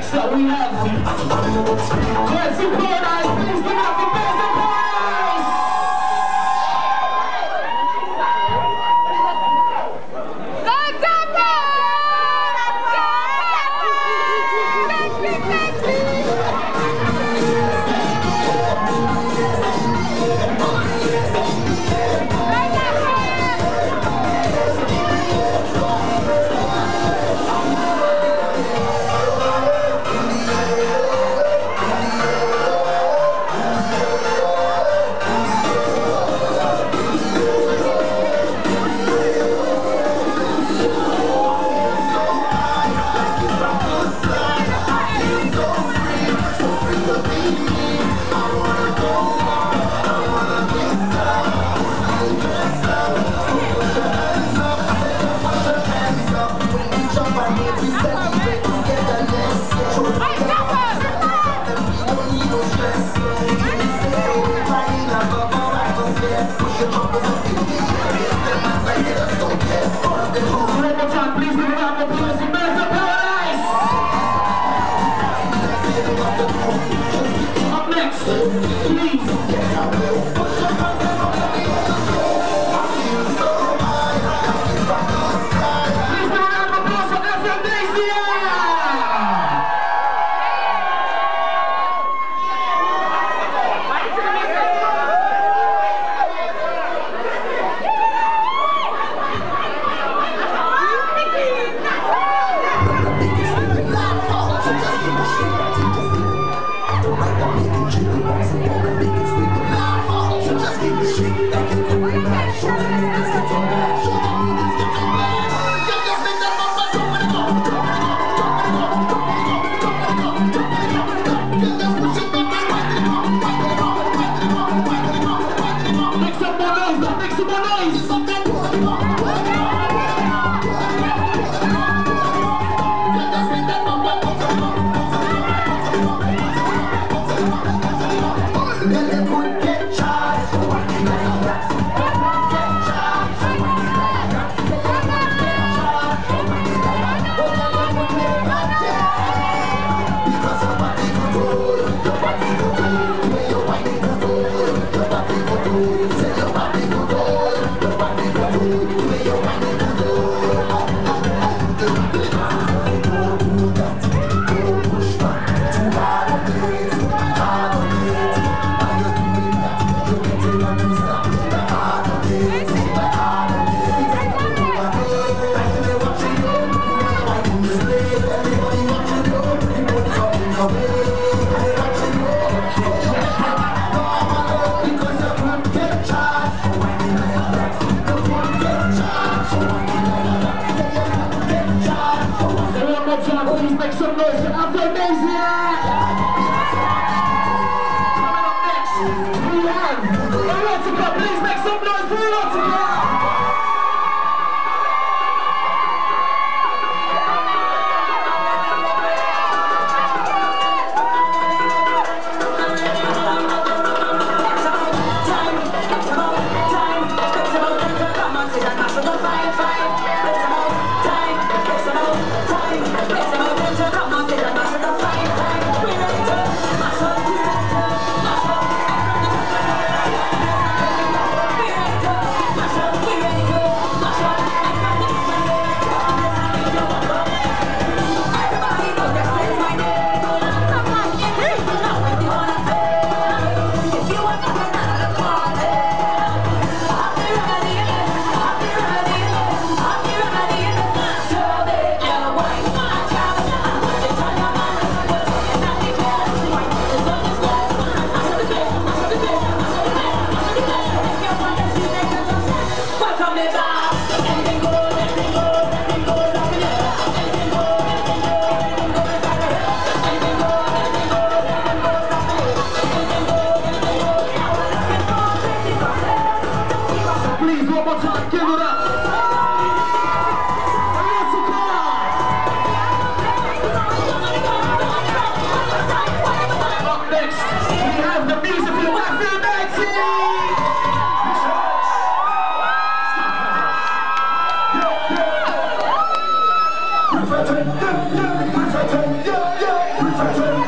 Next up we have Clancy Paradise. Please give up for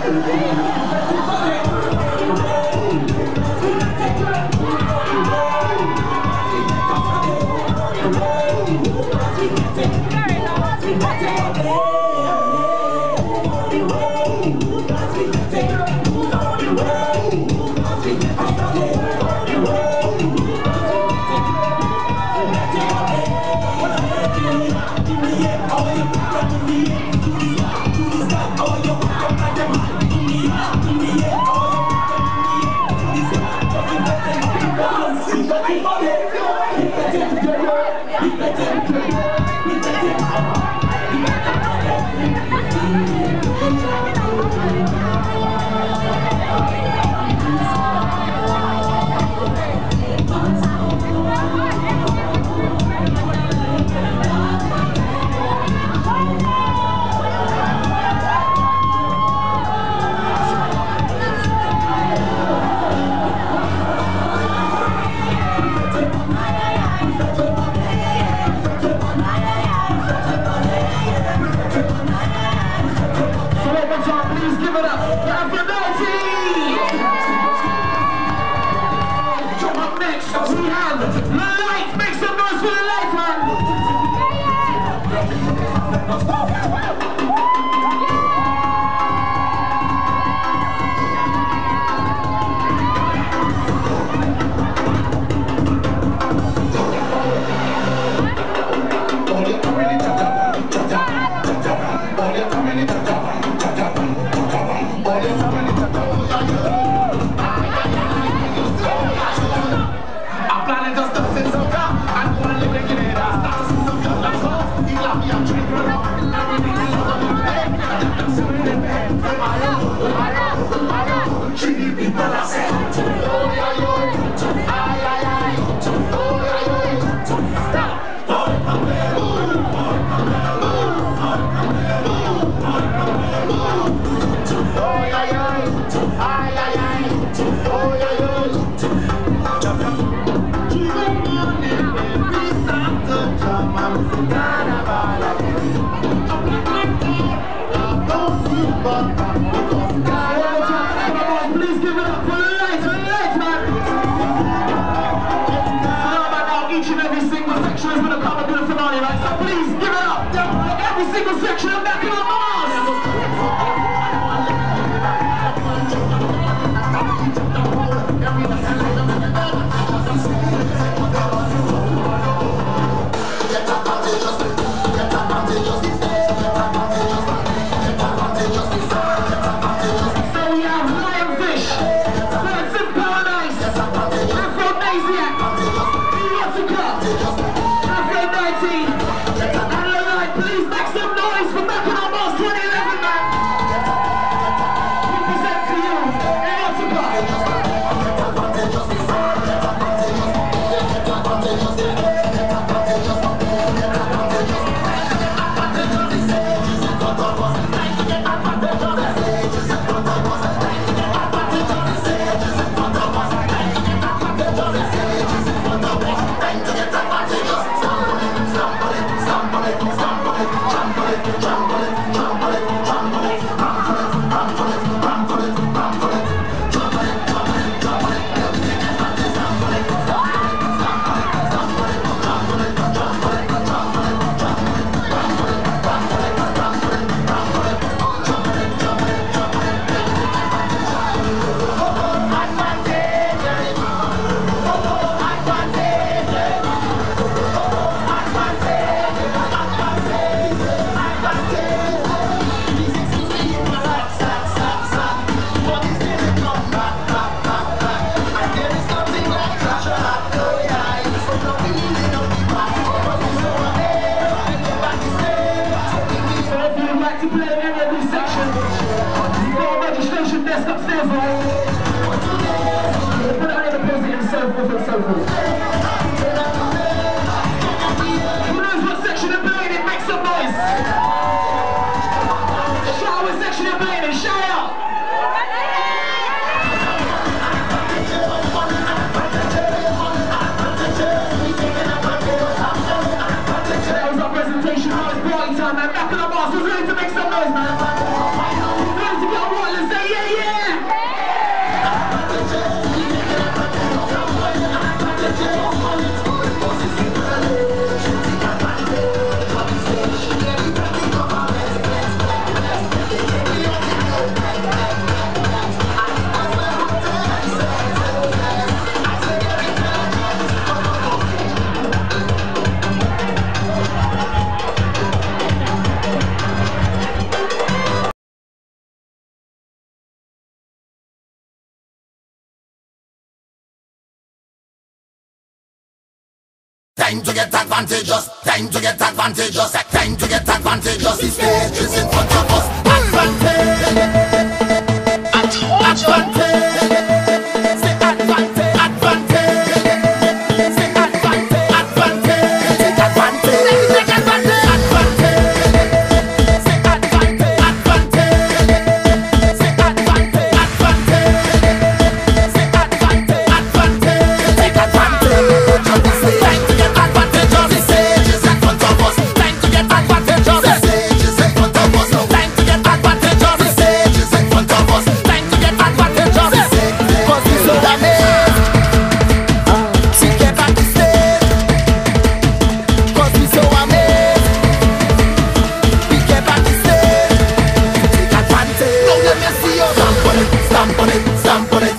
the bars, advantageous, time to get advantageous. but